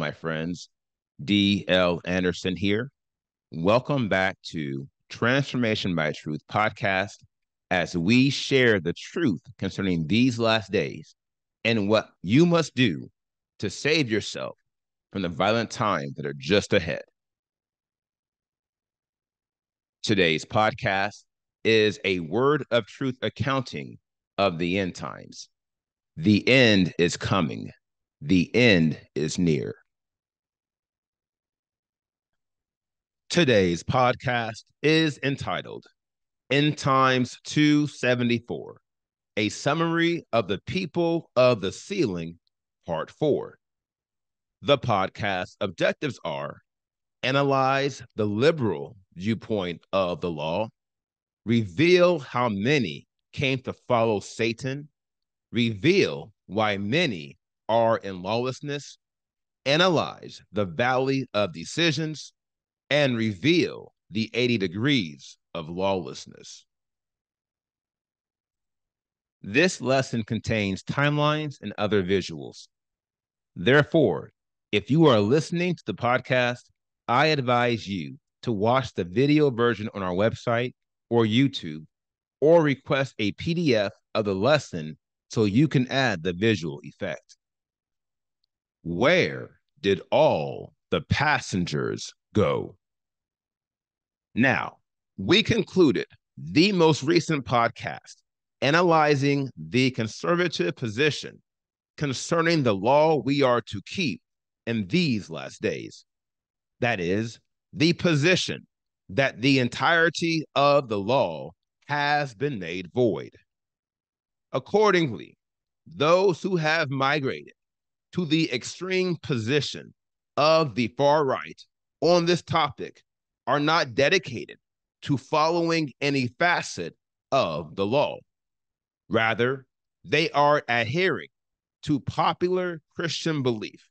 My friends. D.L. Anderson here. Welcome back to Transformation by Truth podcast as we share the truth concerning these last days and what you must do to save yourself from the violent times that are just ahead. Today's podcast is a word of truth accounting of the end times. The end is coming the end is near. Today's podcast is entitled End Times 274, a summary of the people of the sealing, part four. The podcast objectives are analyze the liberal viewpoint of the law, reveal how many came to follow Satan, reveal why many are in lawlessness, analyze the valley of decisions, and reveal the 80 degrees of lawlessness. This lesson contains timelines and other visuals. Therefore, if you are listening to the podcast, I advise you to watch the video version on our website or YouTube or request a PDF of the lesson so you can add the visual effect. Where did all the passengers go? Now, we concluded the most recent podcast analyzing the conservative position concerning the law we are to keep in these last days. That is, the position that the entirety of the law has been made void. Accordingly, those who have migrated to the extreme position of the far right on this topic are not dedicated to following any facet of the law. Rather, they are adhering to popular Christian belief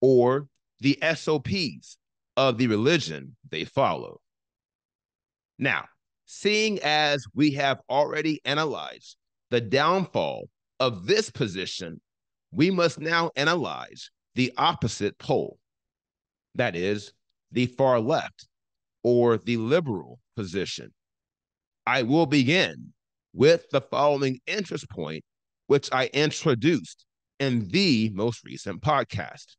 or the SOPs of the religion they follow. Now, seeing as we have already analyzed the downfall of this position we must now analyze the opposite pole that is, the far left or the liberal position. I will begin with the following interest point, which I introduced in the most recent podcast.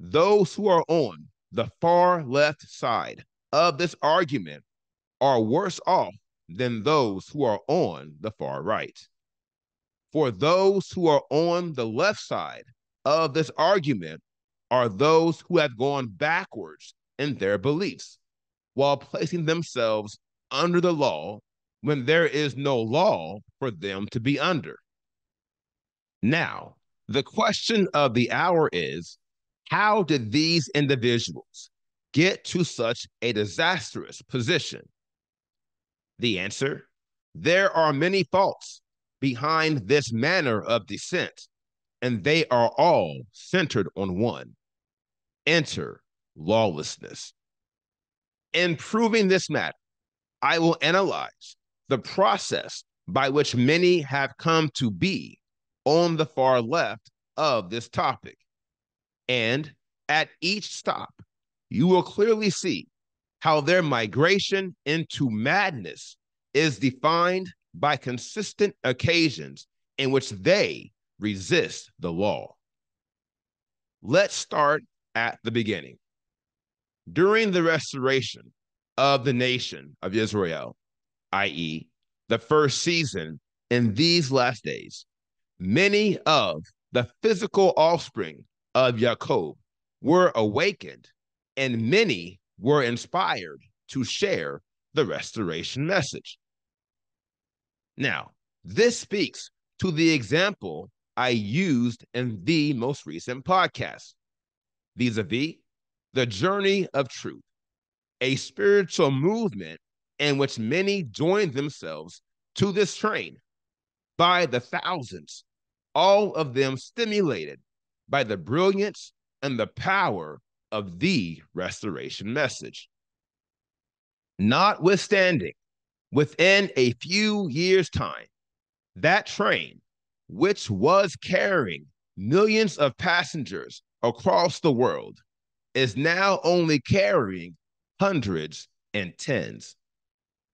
Those who are on the far left side of this argument are worse off than those who are on the far right for those who are on the left side of this argument are those who have gone backwards in their beliefs while placing themselves under the law when there is no law for them to be under. Now, the question of the hour is how did these individuals get to such a disastrous position? The answer there are many faults behind this manner of descent, and they are all centered on one enter lawlessness. In proving this matter, I will analyze the process by which many have come to be on the far left of this topic. And at each stop, you will clearly see how their migration into madness is defined by consistent occasions in which they resist the law. Let's start at the beginning. During the restoration of the nation of Israel, i.e., the first season in these last days, many of the physical offspring of Jacob were awakened, and many were inspired to share the restoration message. Now, this speaks to the example I used in the most recent podcast vis a vis the journey of truth, a spiritual movement in which many joined themselves to this train by the thousands, all of them stimulated by the brilliance and the power of the restoration message. Notwithstanding Within a few years' time, that train, which was carrying millions of passengers across the world is now only carrying hundreds and tens.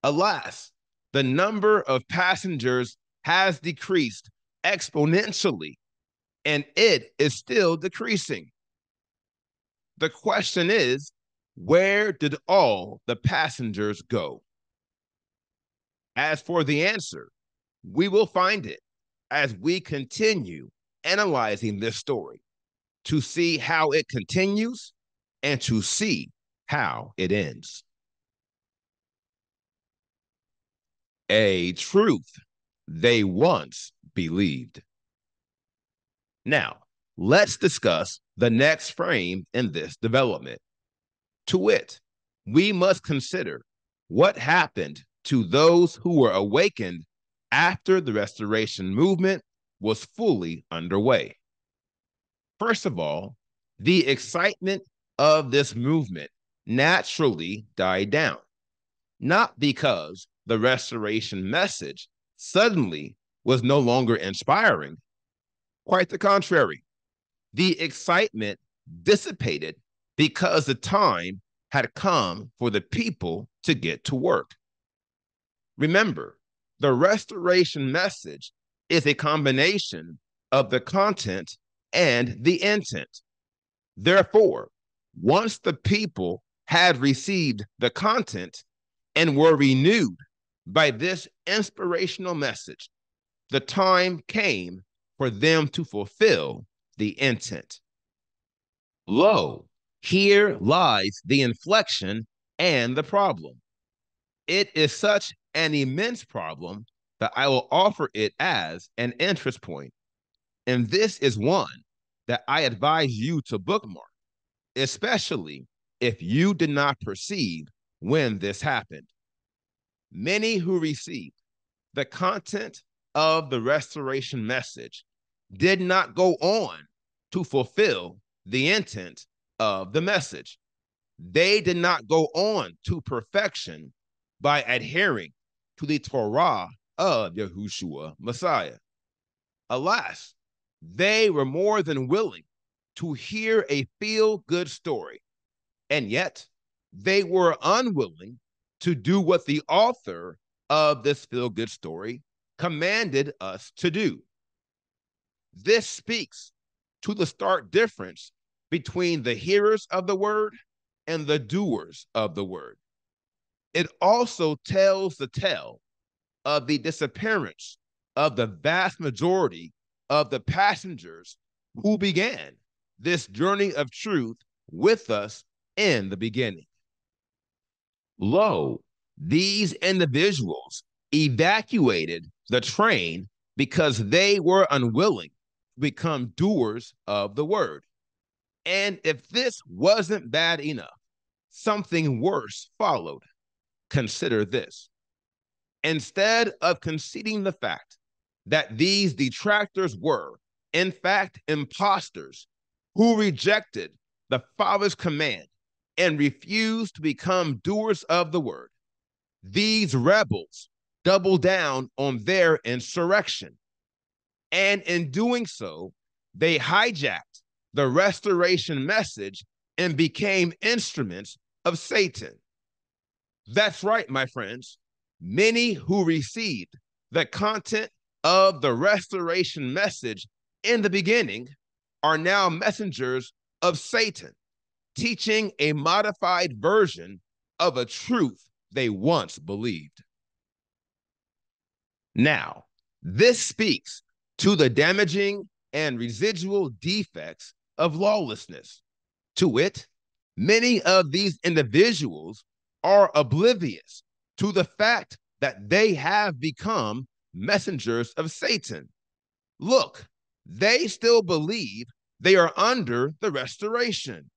Alas, the number of passengers has decreased exponentially, and it is still decreasing. The question is where did all the passengers go? As for the answer, we will find it as we continue analyzing this story to see how it continues and to see how it ends. A truth they once believed. Now, let's discuss the next frame in this development. To wit, we must consider what happened to those who were awakened after the restoration movement was fully underway. First of all, the excitement of this movement naturally died down, not because the restoration message suddenly was no longer inspiring. Quite the contrary. The excitement dissipated because the time had come for the people to get to work. Remember, the restoration message is a combination of the content and the intent. Therefore, once the people had received the content and were renewed by this inspirational message, the time came for them to fulfill the intent. Lo, here lies the inflection and the problem. It is such an immense problem that I will offer it as an interest point. And this is one that I advise you to bookmark, especially if you did not perceive when this happened. Many who received the content of the restoration message did not go on to fulfill the intent of the message. They did not go on to perfection by adhering to the Torah of Yahushua Messiah. Alas, they were more than willing to hear a feel good story, and yet they were unwilling to do what the author of this feel good story commanded us to do. This speaks to the stark difference between the hearers of the word and the doers of the word. It also tells the tale of the disappearance of the vast majority of the passengers who began this journey of truth with us in the beginning. Lo, these individuals evacuated the train because they were unwilling to become doers of the word. And if this wasn't bad enough, something worse followed. Consider this. Instead of conceding the fact that these detractors were, in fact, impostors who rejected the Father's command and refused to become doers of the word, these rebels doubled down on their insurrection. And in doing so, they hijacked the restoration message and became instruments of Satan. That's right, my friends. Many who received the content of the restoration message in the beginning are now messengers of Satan, teaching a modified version of a truth they once believed. Now, this speaks to the damaging and residual defects of lawlessness. To wit, many of these individuals are oblivious to the fact that they have become messengers of Satan. Look, they still believe they are under the restoration.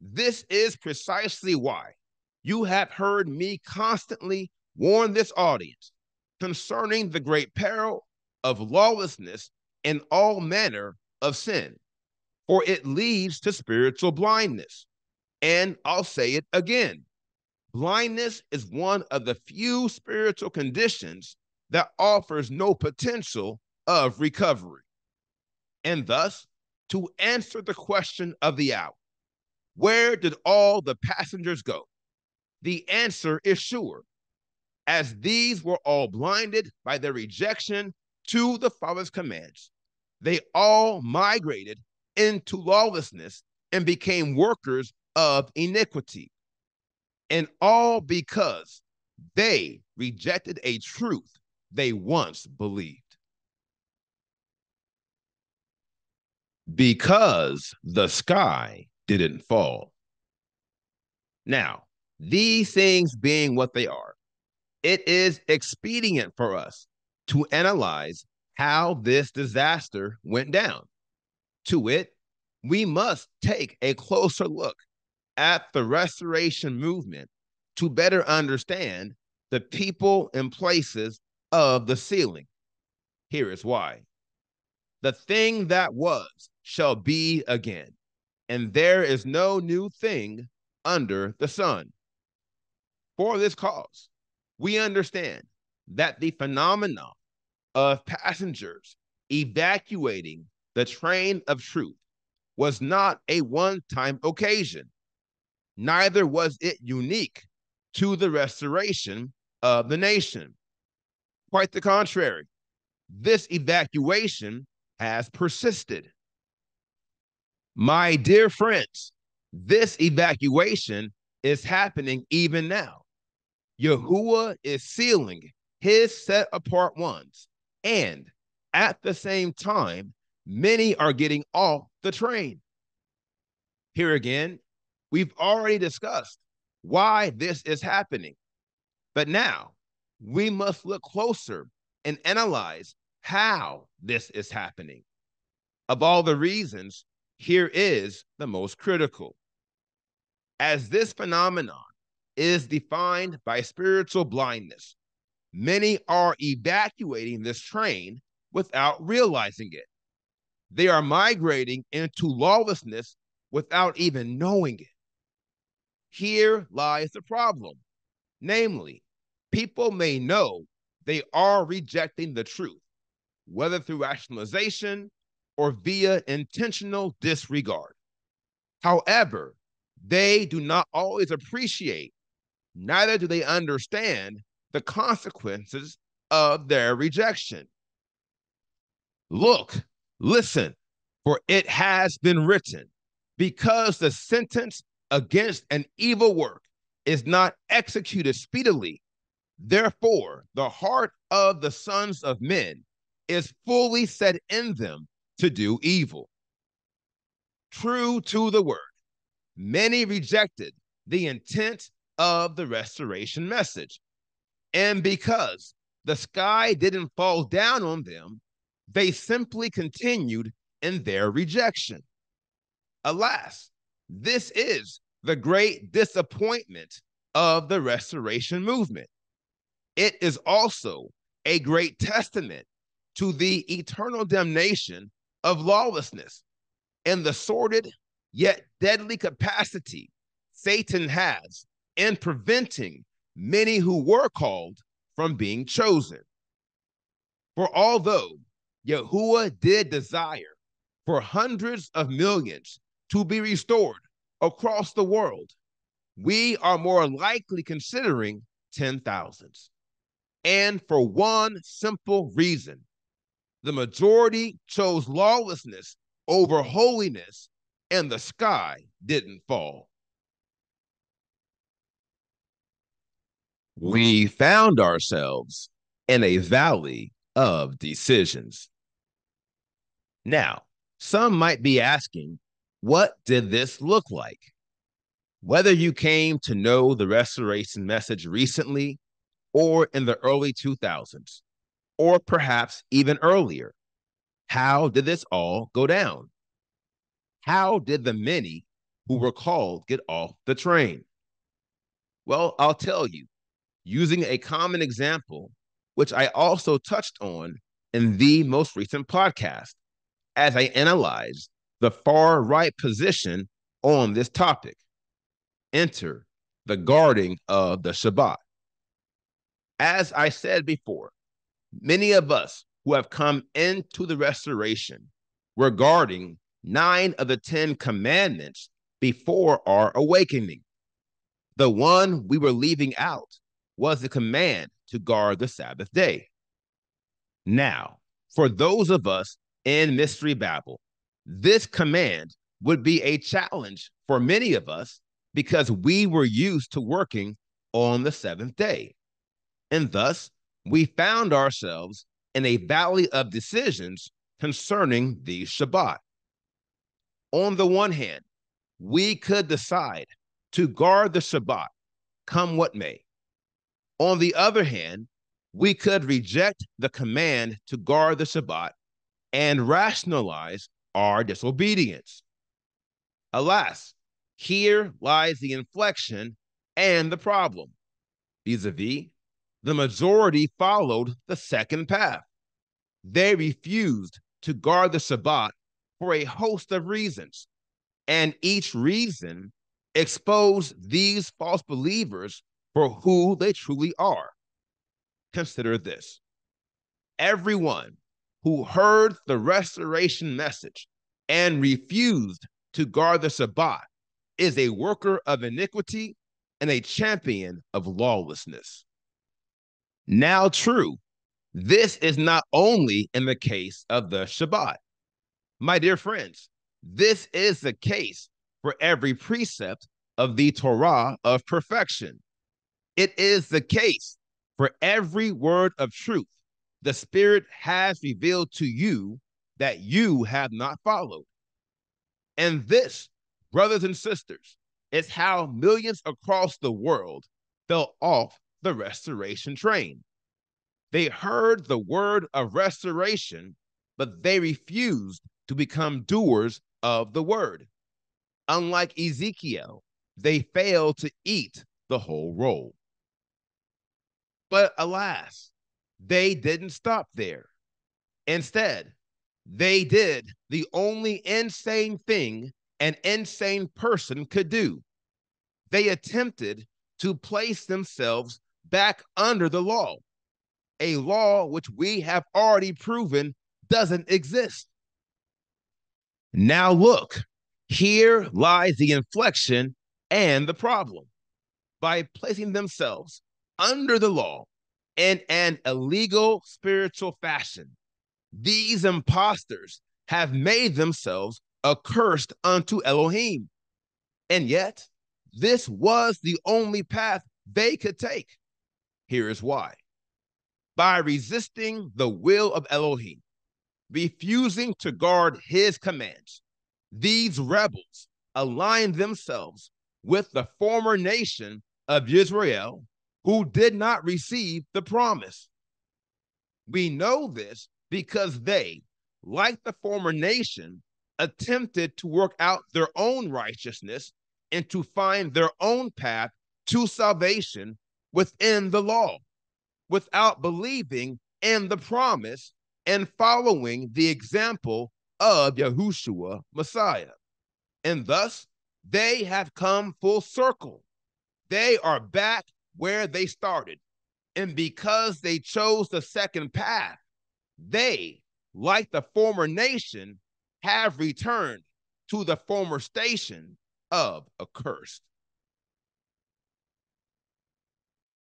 This is precisely why you have heard me constantly warn this audience concerning the great peril of lawlessness and all manner of sin, for it leads to spiritual blindness. And I'll say it again blindness is one of the few spiritual conditions that offers no potential of recovery. And thus, to answer the question of the hour Where did all the passengers go? The answer is sure, as these were all blinded by their rejection to the Father's commands. They all migrated into lawlessness and became workers of iniquity. And all because they rejected a truth they once believed. Because the sky didn't fall. Now, these things being what they are, it is expedient for us to analyze how this disaster went down. To it, we must take a closer look at the restoration movement to better understand the people and places of the sealing. Here is why. The thing that was shall be again, and there is no new thing under the sun. For this cause, we understand that the phenomenon of passengers evacuating the train of truth was not a one time occasion, neither was it unique to the restoration of the nation. Quite the contrary, this evacuation has persisted. My dear friends, this evacuation is happening even now. Yahuwah is sealing his set apart ones, and at the same time, many are getting off the train. Here again, we've already discussed why this is happening. But now we must look closer and analyze how this is happening. Of all the reasons, here is the most critical. As this phenomenon is defined by spiritual blindness, many are evacuating this train without realizing it. They are migrating into lawlessness without even knowing it. Here lies the problem. Namely, people may know they are rejecting the truth, whether through rationalization or via intentional disregard. However, they do not always appreciate, neither do they understand the consequences of their rejection. Look, listen, for it has been written, because the sentence against an evil work is not executed speedily, Therefore, the heart of the sons of men is fully set in them to do evil. True to the word, many rejected the intent of the restoration message. And because the sky didn't fall down on them, they simply continued in their rejection. Alas, this is the great disappointment of the restoration movement it is also a great testament to the eternal damnation of lawlessness and the sordid yet deadly capacity Satan has in preventing many who were called from being chosen. For although Yahuwah did desire for hundreds of millions to be restored across the world, we are more likely considering ten thousands and for one simple reason the majority chose lawlessness over holiness, and the sky didn't fall. We found ourselves in a valley of decisions. Now, some might be asking, what did this look like? Whether you came to know the restoration message recently or in the early 2000s, or perhaps even earlier. How did this all go down? How did the many who were called get off the train? Well, I'll tell you, using a common example, which I also touched on in the most recent podcast, as I analyzed the far right position on this topic. Enter the guarding of the Shabbat. As I said before, many of us who have come into the restoration regarding nine of the Ten Commandments before our awakening. The one we were leaving out was the command to guard the Sabbath day. Now, for those of us in Mystery Babel, this command would be a challenge for many of us because we were used to working on the seventh day. And thus, we found ourselves in a mm. valley of decisions concerning the Shabbat. On the one hand, we could decide to guard the Shabbat, come what may. On the other hand, we could reject the command to guard the Shabbat and rationalize our disobedience. Alas, here lies the inflection and the problem. Vis a vis, the majority followed the second path. They refused to guard the Shabbat for a host of reasons, and each reason exposed these false believers for who they truly are. Consider this everyone who heard the restoration message and refused to guard the Shabbat is a worker of iniquity and a champion of lawlessness. Now, true, this is not only in the case of the Shabbat. My dear friends, this is the case for every precept of the Torah of perfection. It is the case for every word of truth the Spirit has revealed to you that you have not followed. And this, brothers and sisters, is how millions across the world fell off the restoration train. They heard the word of restoration, but they refused to become doers of the word. Unlike Ezekiel, they failed to eat the whole roll. But alas, they didn't stop there. Instead, they did the only insane thing an insane person could do. They attempted to place themselves back under the law, a law which we have already proven doesn't exist. Now, look, here lies the inflection and the problem. By placing themselves under the law in an illegal spiritual fashion, these impostors have made themselves accursed unto Elohim. And yet, this was the only path they could take. Here is why. By resisting the will of Elohim, refusing to guard his commands, these rebels aligned themselves with the former nation of Israel who did not receive the promise. We know this because they, like the former nation, attempted to work out their own righteousness and to find their own path to salvation within the law without believing in the promise and following the example of Yahushua Messiah. And thus, they have come full circle. They are back where they started. And because they chose the second path, they, like the former nation, have returned to the former station of accursed.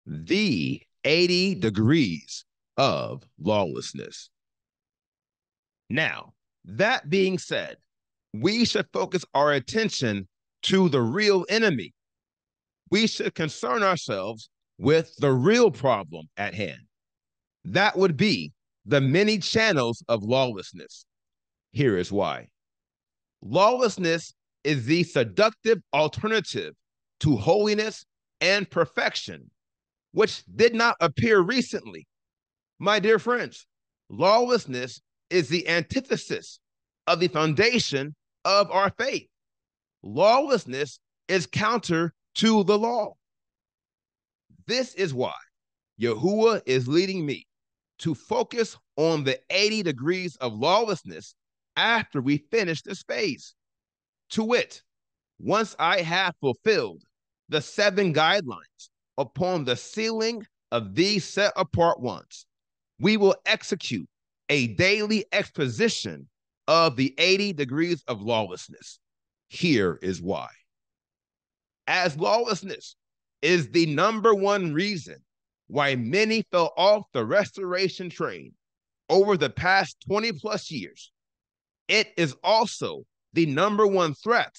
The 80 degrees of lawlessness. Now, that being said, we should focus our attention to the real enemy. We should concern ourselves with the real problem at hand. That would be the many channels of lawlessness. Here is why lawlessness is the seductive alternative to holiness and perfection, which did not appear recently. My dear friends, lawlessness is the antithesis of the foundation of our faith. Lawlessness is counter to the law. This is why Yahuwah is leading me to focus on the 80 degrees of lawlessness after we finish this phase. To wit, once I have fulfilled the seven guidelines upon the sealing of these set apart ones, we will execute a daily exposition of the 80 degrees of lawlessness. Here is why. As lawlessness is the number one reason why many fell off the restoration train over the past 20 plus years, it is also the number one threat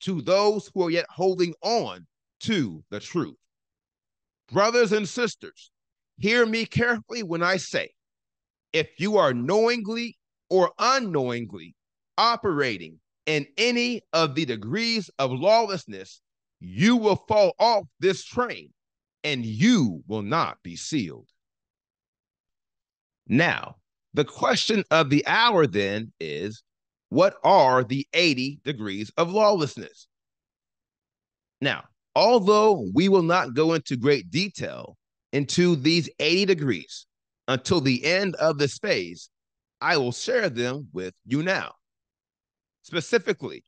to those who are yet holding on to the truth. Brothers and sisters, hear me carefully when I say if you are knowingly or unknowingly operating in any of the degrees of lawlessness, you will fall off this train and you will not be sealed. Now, the question of the hour then is what are the 80 degrees of lawlessness? Now, although we will not go into great detail into these 80 degrees until the end of this phase, I will share them with you now. Specifically,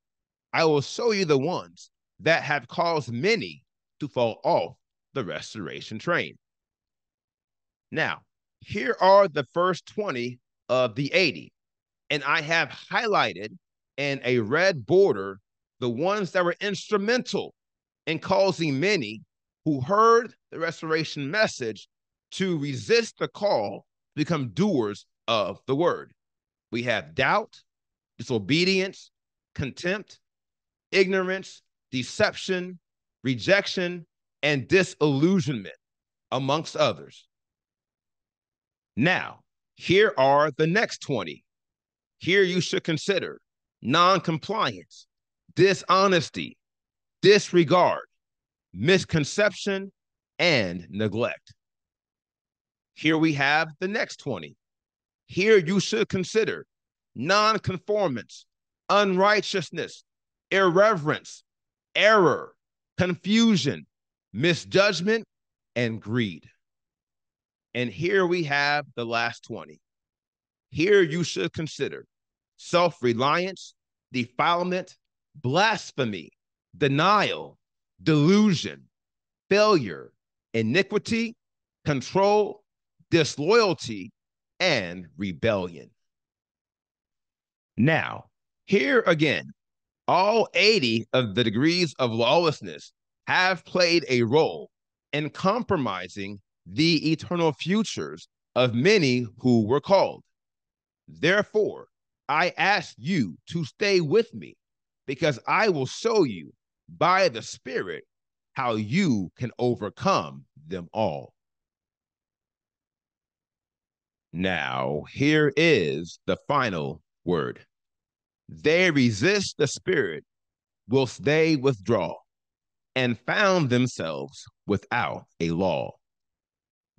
I will show you the ones that have caused many to fall off the restoration train. Now, here are the first 20 of the 80, and I have highlighted in a red border the ones that were instrumental in causing many who heard the restoration message to resist the call become doers of the word. We have doubt, disobedience, contempt, ignorance, deception, rejection, and disillusionment, amongst others. Now, here are the next 20. Here you should consider noncompliance, dishonesty, disregard, misconception, and neglect. Here we have the next 20. Here you should consider nonconformance, unrighteousness, irreverence, error, confusion, misjudgment, and greed. And here we have the last 20. Here you should consider self reliance, defilement, blasphemy, denial, delusion, failure, iniquity, control, disloyalty, and rebellion. Now, here again, all 80 of the degrees of lawlessness have played a role in compromising the eternal futures of many who were called. Therefore, I ask you to stay with me because I will show you by the Spirit how you can overcome them all. Now, here is the final word. They resist the Spirit whilst they withdraw and found themselves without a law.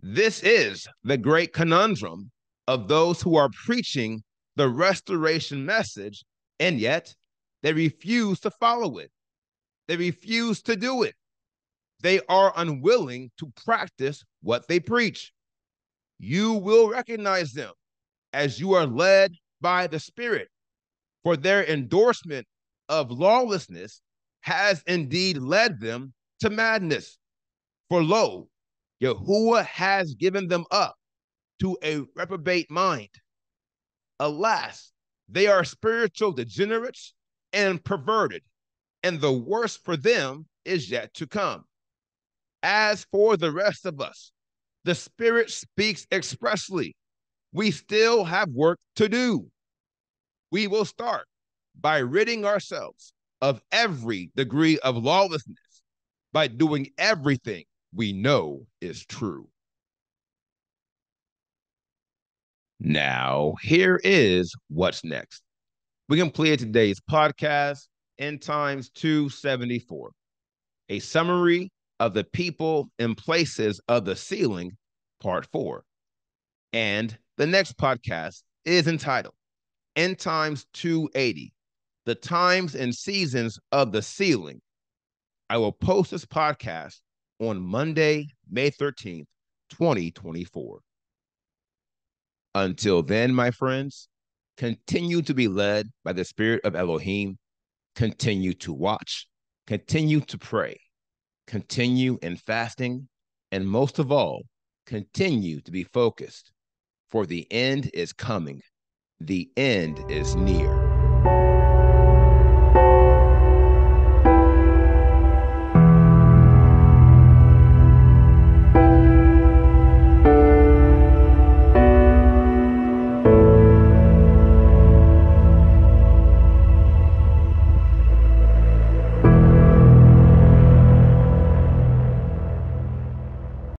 This is the great conundrum of those who are preaching the restoration message, and yet they refuse to follow it. They refuse to do it. They are unwilling to practice what they preach you will recognize them as you are led by the Spirit, for their endorsement of lawlessness has indeed led them to madness. For lo, Yahuwah has given them up to a reprobate mind. Alas, they are spiritual degenerates and perverted, and the worst for them is yet to come. As for the rest of us, the Spirit speaks expressly. We still have work to do. We will start by ridding ourselves of every degree of lawlessness by doing everything we know is true. Now, here is what's next. We completed today's podcast, End Times 274, a summary of the people and places of the sealing, part four. And the next podcast is entitled End Times 280 The Times and Seasons of the Sealing. I will post this podcast on Monday, May 13th, 2024. Until then, my friends, continue to be led by the Spirit of Elohim, continue to watch, continue to pray continue in fasting, and most of all, continue to be focused, for the end is coming the end is near.